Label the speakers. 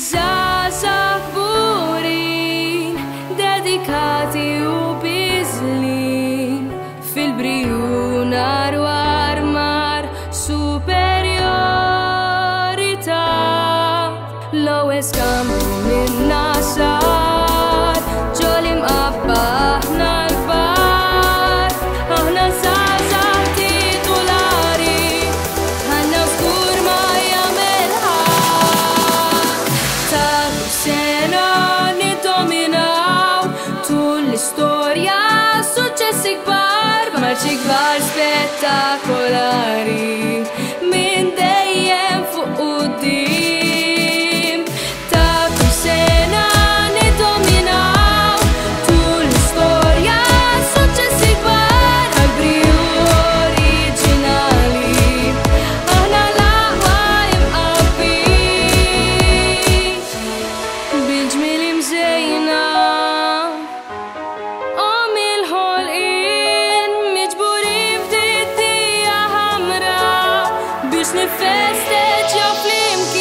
Speaker 1: So spettacolari biex nifestet ġo flimki